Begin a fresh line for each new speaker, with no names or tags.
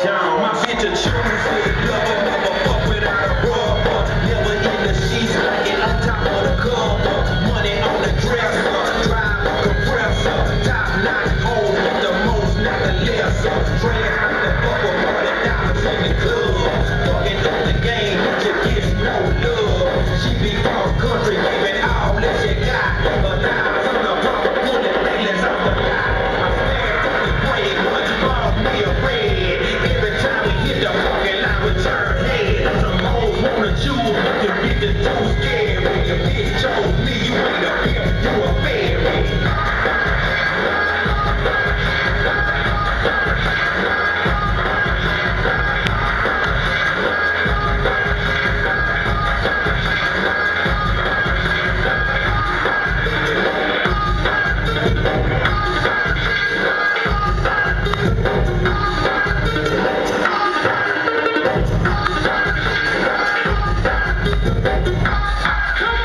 down. My bitch a. Gil Come on.